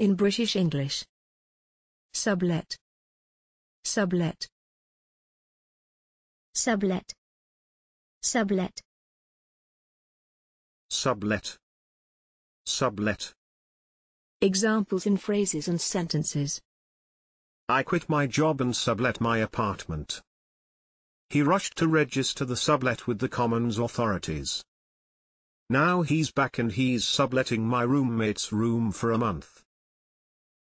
In British English. Sublet. Sublet. sublet, sublet, sublet, sublet. Examples in phrases and sentences. I quit my job and sublet my apartment. He rushed to register the sublet with the Commons authorities. Now he's back and he's subletting my roommate's room for a month.